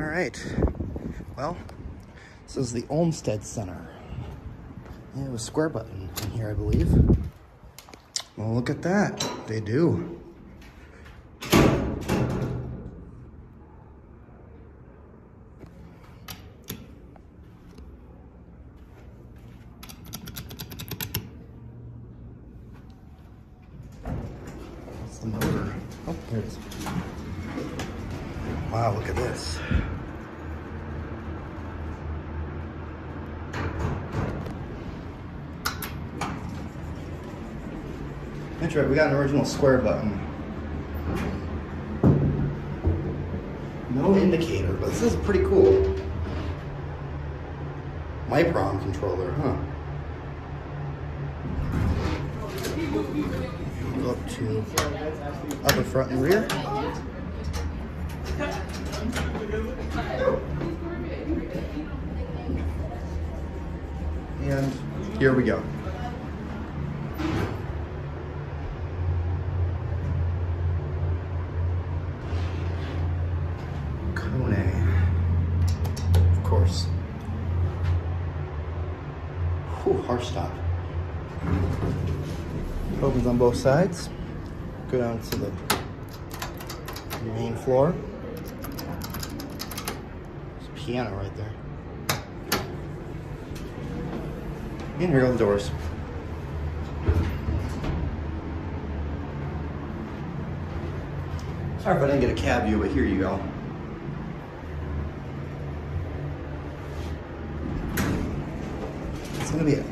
All right. Well, this is the Olmsted Center. Yeah, it was square button in here, I believe. Well, look at that. They do. That's the motor. Oh, there it is. Wow, look at this. That's right, we got an original square button. No indicator, but this is pretty cool. Micron controller, huh? Go up to upper front and rear. And here we go. Kone. Of course. Whew, harsh stop. Opens on both sides. Go down to the main floor. Piano right there. And here go the doors. Sorry if I didn't get a cab view, but here you go. It's gonna be a